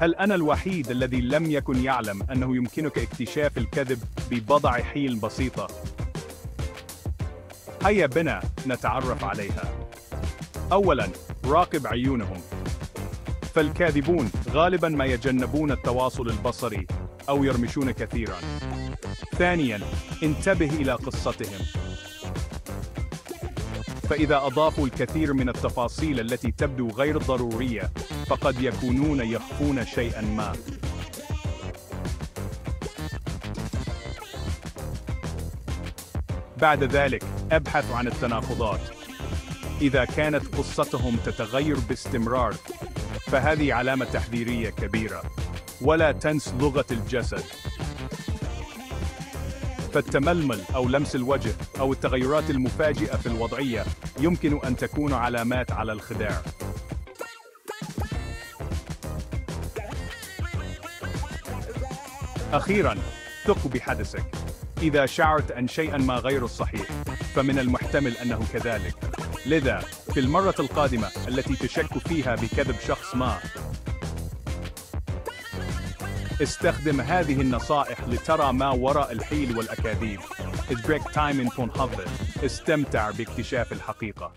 هل أنا الوحيد الذي لم يكن يعلم أنه يمكنك اكتشاف الكذب ببضع حيل بسيطة؟ هيا بنا نتعرف عليها. أولاً، راقب عيونهم. فالكاذبون غالباً ما يتجنبون التواصل البصري أو يرمشون كثيراً. ثانياً، انتبه إلى قصتهم. فإذا أضافوا الكثير من التفاصيل التي تبدو غير ضرورية، فقد يكونون يخفون شيئاً ما. بعد ذلك، أبحث عن التناقضات. إذا كانت قصتهم تتغير باستمرار، فهذه علامة تحذيرية كبيرة. ولا تنس لغة الجسد. فالتململ أو لمس الوجه أو التغيرات المفاجئة في الوضعية يمكن أن تكون علامات على الخداع. أخيراً، ثق بحدسك. إذا شعرت أن شيئاً ما غير الصحيح، فمن المحتمل أنه كذلك. لذا، في المرة القادمة التي تشك فيها بكذب شخص ما، استخدم هذه النصائح لترى ما وراء الحيل والأكاذيب. It's break time in استمتع باكتشاف الحقيقة.